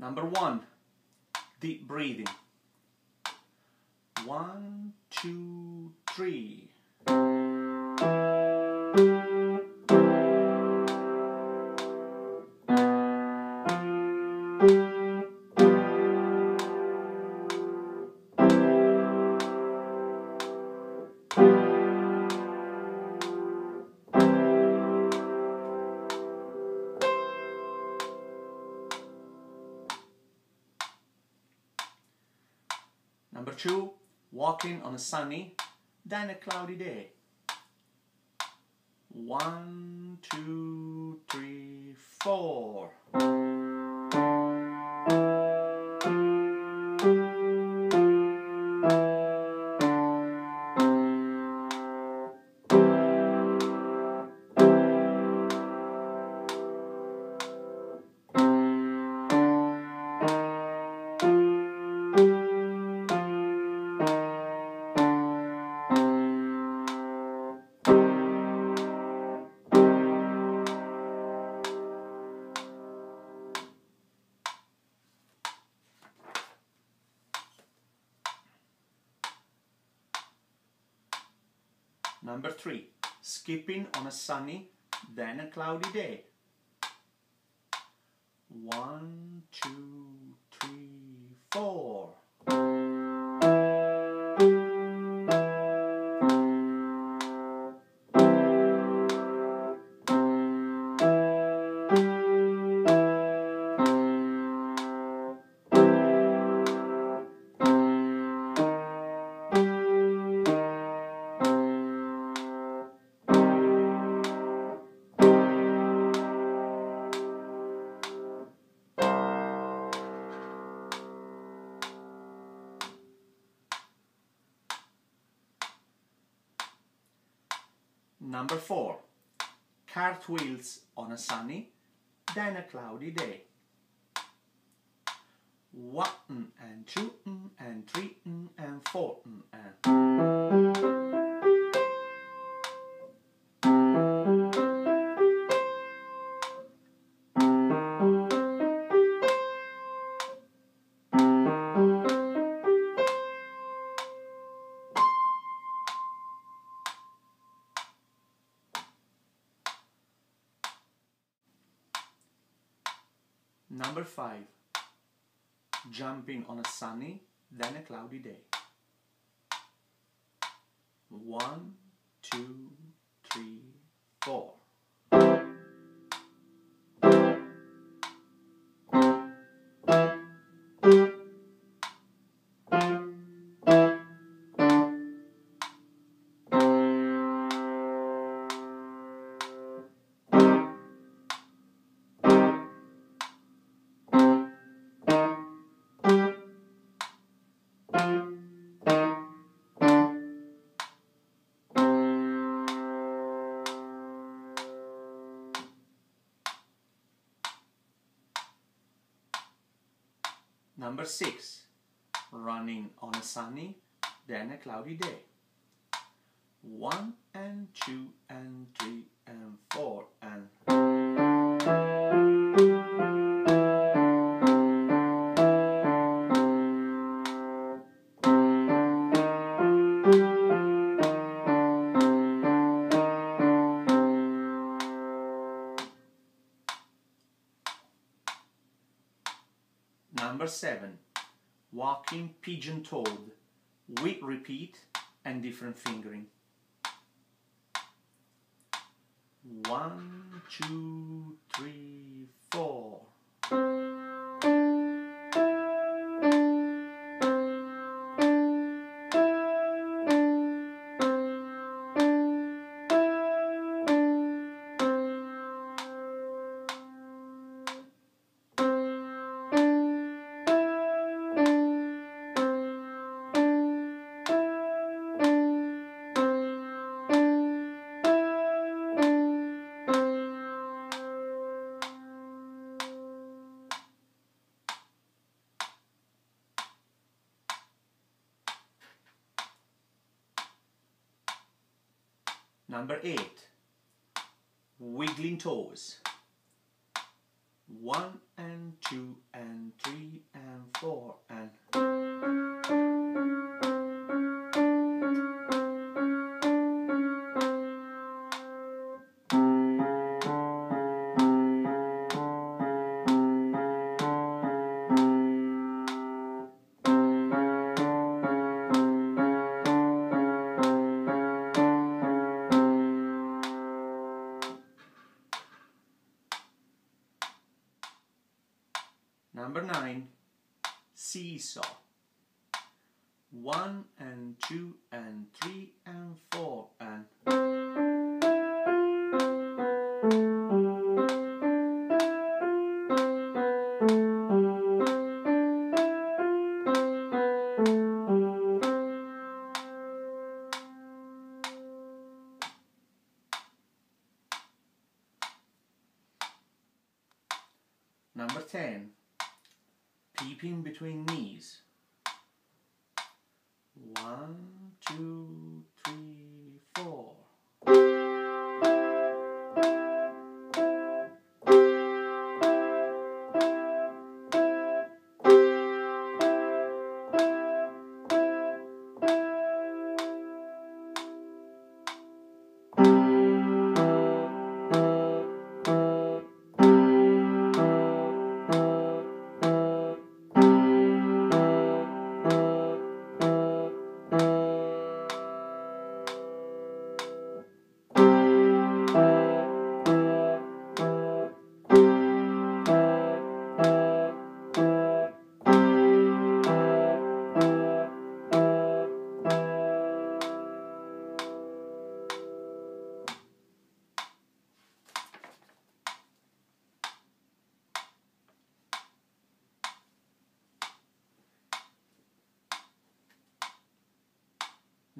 Number one, deep breathing. One, two, three. Number two, walking on a sunny, then a cloudy day. One, two, three, four. Number three, skipping on a sunny, then a cloudy day. One, two, Number four, cartwheels on a sunny, then a cloudy day. One and two and three and four Number five, jumping on a sunny, then a cloudy day. One, two, Number six, running on a sunny, then a cloudy day. One and two and three Number seven, walking pigeon toed with repeat and different fingering. One, two, three, Number eight, wiggling toes. One and two and three and four and Number nine, seesaw. One and two and three and four and between knees. One, two, three, four.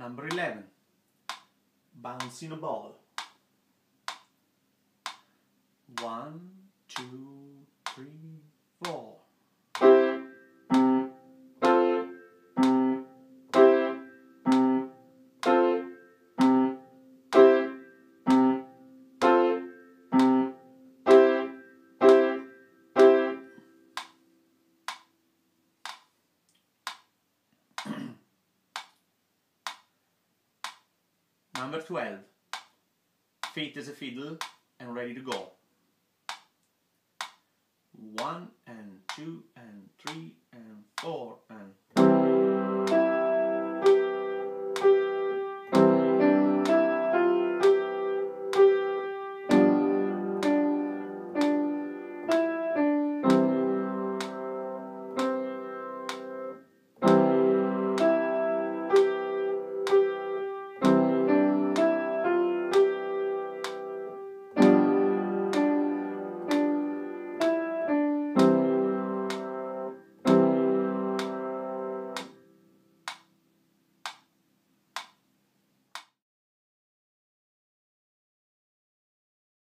Number 11. Bouncing a ball. One, two, three, four. Number 12. Feet as a fiddle and ready to go. One and two and three and four and